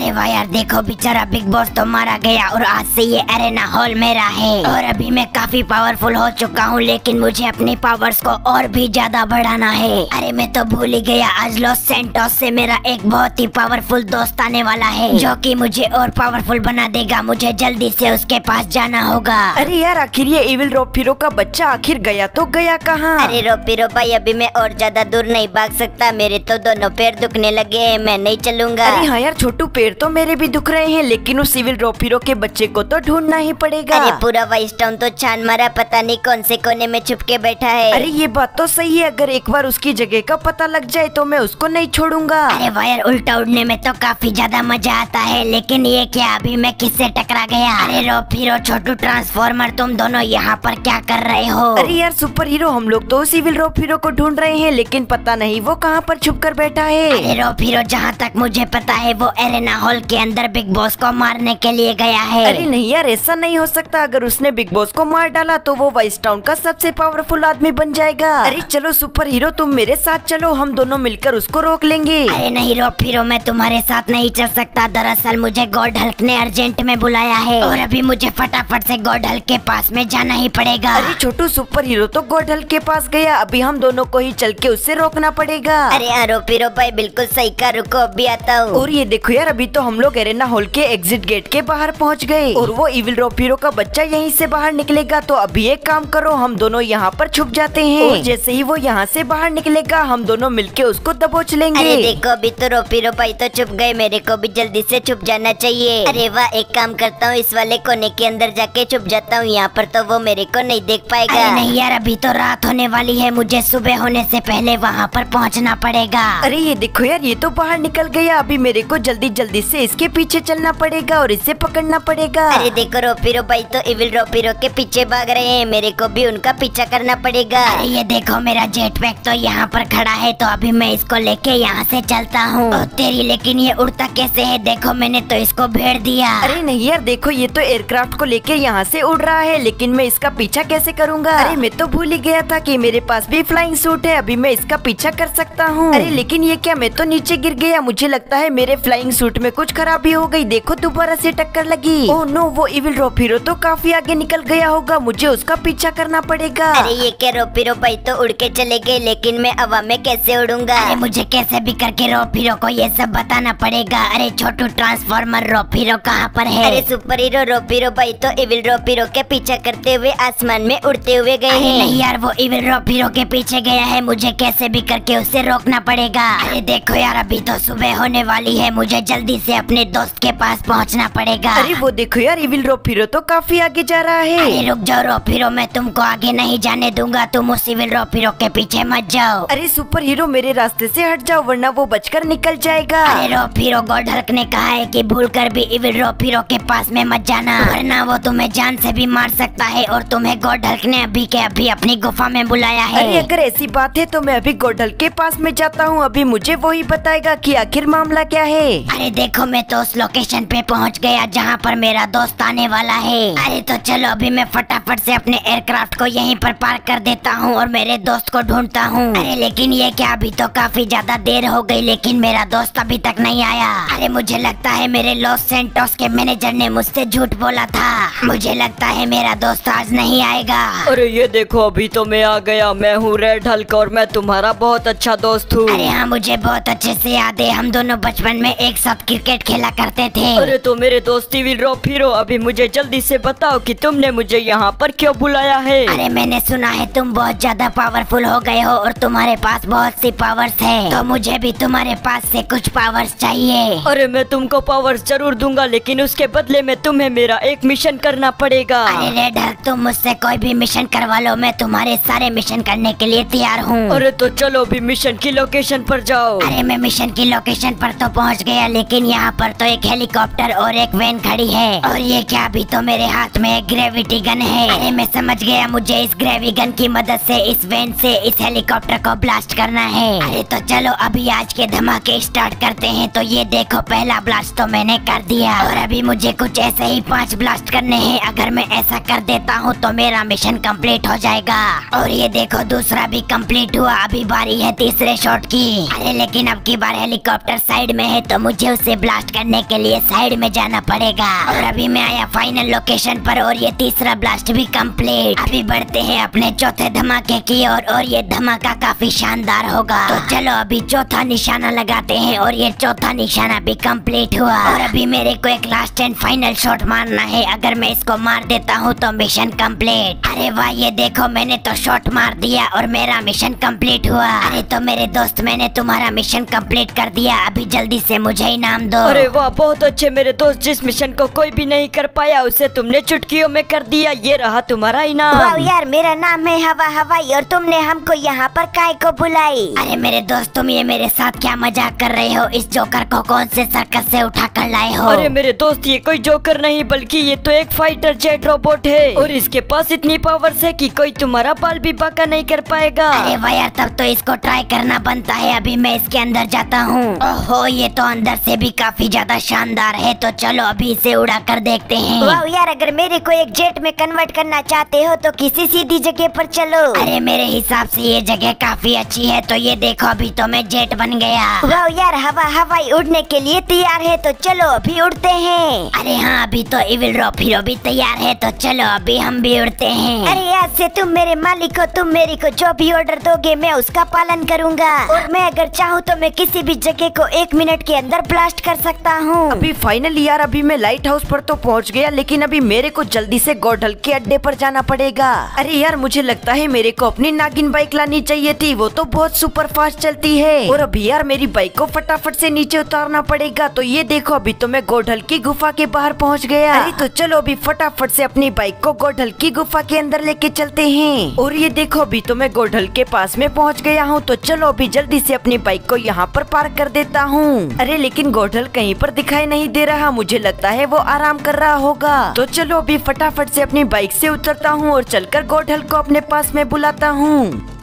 अरे वाह यार देखो बेचारा बिग बॉस तो मारा गया और आज से ये अरेना हॉल मेरा है। और अभी मैं काफ़ी पावरफुल हो चुका हूँ लेकिन मुझे अपनी पावर्स को और भी ज़्यादा बढ़ाना है। अरे मैं तो भूल ही गया आज लॉस सेंटोस से मेरा एक बहुत ही पावरफुल दोस्त आने वाला है जो कि मुझे और पावरफुल बना देगा। मुझे जल्दी से उसके पास जाना होगा। अरे यार आखिर ये इविल रोफिरो का बच्चा आखिर गया तो गया कहाँ? अरे रोपी रो भाई अभी मैं और ज़्यादा दूर नहीं भाग सकता। मेरे तो दोनों पैर दुखने लगे हैं मैं नहीं चलूँगा। अरे हाँ यार छोटू पैर तो मेरे भी दुख रहे हैं लेकिन उस सिविल रोफिरो के बच्चे को तो ढूंढना ही पड़ेगा। अरे पूरा वाइस टाउन तो छान मारा पता नहीं कौन से कोने में छुप के बैठा है। अरे ये बात तो सही है अगर एक बार उसकी जगह का पता लग जाए तो मैं उसको नहीं छोड़ूँगा। अरे वायर उल्टा उड़ने में तो काफ़ी ज़्यादा मज़ा आता है लेकिन ये क्या अभी मैं किससे टकरा गया? अरे रो फिरो छोटू ट्रांसफॉर्मर तुम दोनों यहाँ पर क्या कर रहे हो? अरे यार सुपर हीरो हम लोग तो सिविल रोफिरो को ढूंढ रहे हैं लेकिन पता नहीं वो कहाँ पर छुप कर बैठा है। अरे रो फिरो जहाँ तक मुझे पता है वो एरेना हॉल के अंदर बिग बॉस को मारने के लिए गया है। अरे नहीं यार ऐसा नहीं हो सकता। अगर उसने बिग बॉस को मार डाला तो वो वाइस टाउन का सबसे पावरफुल आदमी बन जाएगा। अरे चलो सुपर हीरो तुम मेरे साथ चलो। हम दोनों मिलकर उसको रोक लेंगे। अरे नहीं रो फिरो मैं तुम्हारे साथ नहीं चल सकता। दरअसल मुझे गॉड हल्क ने अर्जेंट में बुलाया है। और अभी मुझे फटाफट से गॉड हल्क के पास में जाना ही पड़ेगा। अरे छोटू सुपर हीरो तो गोडल के पास गया। अभी हम दोनों को ही चल के उससे रोकना पड़ेगा। अरे हाँ रो भाई बिल्कुल सही का रुको अभी आता हूँ। और ये देखो यार अभी तो हम लोग एरेना हॉल के एग्जिट गेट के बाहर पहुँच गए। और वो इविल रोपीरो का बच्चा यहीं से बाहर निकलेगा। तो अभी एक काम करो हम दोनों यहाँ पर छुप जाते हैं। और जैसे ही वो यहाँ से बाहर निकलेगा हम दोनों मिलके उसको दबोच लेंगे। अरे देखो अभी तो रो फिरो भाई तो छुप गए। मेरे को भी जल्दी से छुप जाना चाहिए। अरे वाह एक काम करता हूँ इस वाले कोने के अंदर जाके छुप जाता हूँ। यहाँ पर तो वो मेरे को नहीं देख पाएगा। नहीं यार अभी तो रात होने वाली है। मुझे सुबह होने से पहले वहाँ पर पहुँचना पड़ेगा। अरे ये देखो यार ये तो बाहर निकल गया। अभी मेरे को जल्दी जल्दी से इसके पीछे चलना पड़ेगा और इसे पकड़ना पड़ेगा। अरे देखो रोपीरो भाई तो इविल रोपीरो के पीछे भाग रहे हैं। मेरे को भी उनका पीछा करना पड़ेगा। अरे ये देखो मेरा जेट पैक तो यहाँ पर खड़ा है तो अभी मैं इसको लेके यहाँ से चलता हूँ। तेरी लेकिन ये उड़ता कैसे है? देखो मैंने तो इसको भेड़ दिया। अरे नहीं यार देखो ये तो एयरक्राफ्ट को लेके यहाँ से उड़ रहा है लेकिन मैं इसका पीछा कैसे करूँगा? अरे मैं तो भूल ही गया था कि मेरे पास भी फ्लाइंग सूट है अभी मैं इसका पीछा कर सकता हूँ। अरे लेकिन ये क्या मैं तो नीचे गिर गया। मुझे लगता है मेरे फ्लाइंग सूट में कुछ खराबी हो गई देखो दोबारा से टक्कर लगी। ओह नो वो इविल रोफीरो तो काफ़ी आगे निकल गया होगा मुझे उसका पीछा करना पड़ेगा। अरे ये क्या रोपीरो भाई तो उड़ के चले गए लेकिन मैं हवा में कैसे उड़ूँगा? अरे मुझे कैसे भी करके रोपीरो को ये सब बताना पड़ेगा। अरे छोटू ट्रांसफॉर्मर रोपीरो कहाँ पर है? अरे सुपर हीरो रोपीरो भाई तो इविल रोपीरो के पीछे करते हुए आसमान में उड़ते हुए गए हैं। नहीं यार वो इविल रोपीरो के पीछे गया है मुझे कैसे भी करके उसे रोकना पड़ेगा। अरे देखो यार अभी तो सुबह होने वाली है मुझे जल्दी से अपने दोस्त के पास पहुँचना पड़ेगा। अरे वो देखो यार इविल रोफीरो तो काफ़ी आगे जा रहा है। अरे रुक जाओ रोपीरो मैं तुमको आगे नहीं जाने दूँगा। तुम उस इविल रोफिरो के पीछे मत जाओ। अरे सुपर हीरो मेरे रास्ते से हट जाओ वरना वो बचकर निकल जाएगा। अरे रोपीरो गोडल्क ने कहा है कि भूल कर भी इविल रोपीरो के पास में मत जाना। वरना वो तुम्हें जान से भी मार सकता है और तुम्हें गोडल्क ने अभी के अभी अपनी गुफा में बुलाया है। अरे अगर ऐसी बात है तो मैं अभी गोडल के पास में जाता हूँ। अभी मुझे वो ही बताएगा कि आखिर मामला क्या है। अरे देखो मैं तो उस लोकेशन पे पहुँच गया जहाँ पर मेरा दोस्त आने वाला है। अरे तो चलो अभी मैं फटाफट से अपने एयरक्राफ्ट को यहीं पर पार्क कर देता हूँ और मेरे दोस्त को ढूंढता हूँ। अरे लेकिन ये क्या अभी तो काफ़ी ज़्यादा देर हो गई लेकिन मेरा दोस्त अभी तक नहीं आया। अरे मुझे लगता है मेरे लॉस सेंटोस के मैनेजर ने मुझसे झूठ बोला था। मुझे लगता है मेरा दोस्त आज नहीं आएगा। अरे ये देखो अभी तो मैं आ गया। मैं हूँ रेड हल्क और मैं तुम्हारा बहुत अच्छा दोस्त हूँ। अरे हाँ मुझे बहुत अच्छे से याद है। हम दोनों बचपन में एक साथ क्रिकेट खेला करते थे। अरे तो मेरे दोस्ती भी रो फिरो अभी मुझे जल्दी से बताओ कि तुमने मुझे यहाँ पर क्यों बुलाया है? अरे मैंने सुना है तुम बहुत ज़्यादा पावरफुल हो गए हो और तुम्हारे पास बहुत सी पावर्स है। तो मुझे भी तुम्हारे पास से कुछ पावर्स चाहिए। अरे मैं तुमको पावर्स ज़रूर दूँगा लेकिन उसके बदले में तुम्हें मेरा एक मिशन करना पड़ेगा। अरे रेड तुम मुझसे कोई भी मिशन करवा लो मैं तुम्हारे सारे मिशन करने के लिए तैयार हूँ। अरे तो चलो भी मिशन की लोकेशन पर जाओ। अरे मैं मिशन की लोकेशन पर तो पहुँच गया लेकिन यहाँ पर तो एक हेलीकॉप्टर और एक वैन खड़ी है। और ये क्या, अभी तो मेरे हाथ में एक ग्रेविटी गन है। अरे, मैं समझ गया, मुझे इस ग्रेवी गन की मदद से इस वैन से इस हेलीकॉप्टर को ब्लास्ट करना है। अरे तो चलो, अभी आज के धमाके स्टार्ट करते हैं तो ये देखो, पहला ब्लास्ट तो मैंने कर दिया। और अभी मुझे कुछ ऐसे ही पाँच ब्लास्ट करने हैं, अगर मैं ऐसा कर देता हूँ तो मेरा मिशन कंप्लीट हो जाएगा। और ये देखो, दूसरा भी कंप्लीट हुआ, अभी बारी है तीसरे शॉट की। अरे, लेकिन अब की बार हेलीकॉप्टर साइड में है तो मुझे उसे इसे ब्लास्ट करने के लिए साइड में जाना पड़ेगा। और अभी मैं आया फाइनल लोकेशन पर और ये तीसरा ब्लास्ट भी कंप्लीट अभी बढ़ते हैं अपने चौथे धमाके की और, और ये धमाका काफ़ी शानदार होगा। तो चलो अभी चौथा निशाना लगाते हैं और ये चौथा निशाना भी कंप्लीट हुआ। और अभी मेरे को एक लास्ट एंड फाइनल शॉट मारना है। अगर मैं इसको मार देता हूँ तो मिशन कंप्लीट अरे वाह ये देखो मैंने तो शॉट मार दिया और मेरा मिशन कंप्लीट हुआ। अरे तो मेरे दोस्त मैंने तुम्हारा मिशन कंप्लीट कर दिया। अभी जल्दी से मुझे इनाम दो अरे वाह बहुत अच्छे मेरे दोस्त जिस मिशन को कोई भी नहीं कर पाया उसे तुमने चुटकियों में कर दिया ये रहा तुम्हारा इनाम। यार मेरा नाम है हवा हवाई और तुमने हमको यहाँ पर काय को बुलाई? अरे मेरे दोस्त तुम ये मेरे साथ क्या मज़ाक कर रहे हो? इस जोकर को कौन से सर्कस से उठा कर लाए हो। अरे मेरे दोस्त ये कोई जोकर नहीं बल्कि ये तो एक फाइटर जेट रोबोट है। और इसके पास इतनी पावर है कि कोई तुम्हारा बाल भी बाका नहीं कर पाएगा। अरे वाह यार तब तो इसको ट्राई करना बनता है। अभी मैं इसके अंदर जाता हूँ। ओहो ये तो अंदर से भी काफ़ी ज़्यादा शानदार है। तो चलो अभी इसे उड़ा कर देखते हैं। वाह यार अगर मेरे को एक जेट में कन्वर्ट करना चाहते हो तो किसी सीधी जगह पर चलो। अरे मेरे हिसाब से ये जगह काफ़ी अच्छी है। तो ये देखो अभी तो मैं जेट बन गया। वाह यार हवा हवाई उड़ने के लिए तैयार है। तो चलो अभी उड़ते हैं। अरे हाँ अभी तो इविल रॉप हीरो भी तैयार है तो चलो, अभी हम भी उड़ते हैं। अरे, आज से तुम मेरे मालिक हो, तुम मेरे को जो भी ऑर्डर दोगे, मैं उसका पालन करूँगा। और मैं अगर चाहूँ तो मैं किसी भी जगह को एक मिनट के अंदर ब्लास्ट कर सकता हूँ। अभी फाइनली यार, अभी मैं लाइट हाउस पर तो पहुँच गया, लेकिन अभी मेरे को जल्दी से गोडल के अड्डे पर जाना पड़ेगा। अरे यार, मुझे लगता है मेरे को अपनी नागिन बाइक लानी चाहिए थी, वो तो बहुत सुपर फास्ट चलती है। और अभी यार, मेरी बाइक को फटाफट से नीचे उतारना पड़ेगा तो ये देखो अभी तो मैं गोढल की गुफा के बाहर पहुँच गया। अरे तो चलो अभी फटाफट से अपनी बाइक को गोढल की गुफा के अंदर लेके चलते हैं। और ये देखो अभी तो मैं गोढल के पास में पहुँच गया हूँ तो चलो अभी जल्दी से अपनी बाइक को यहाँ पर पार्क कर देता हूँ। अरे लेकिन गोढल कहीं पर दिखाई नहीं दे रहा मुझे लगता है वो आराम कर रहा होगा। तो चलो अभी फटाफट से अपनी बाइक से उतरता हूँ और चलकर गोढल को अपने पास में बुलाता हूँ।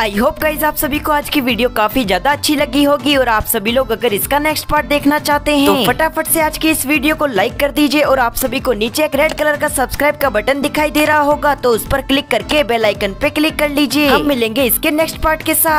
आई होप गाइज़ आप सभी को आज की वीडियो काफ़ी ज़्यादा अच्छी लगी होगी और आप सभी लोग अगर इसका नेक्स्ट पार्ट देखना चाहते हैं तो फटाफट से आज की इस वीडियो को लाइक कर दीजिए और आप सभी को नीचे एक रेड कलर का सब्सक्राइब का बटन दिखाई दे रहा होगा तो उस पर क्लिक करके बेल आइकन पे क्लिक कर लीजिए। हम मिलेंगे इसके नेक्स्ट पार्ट के साथ।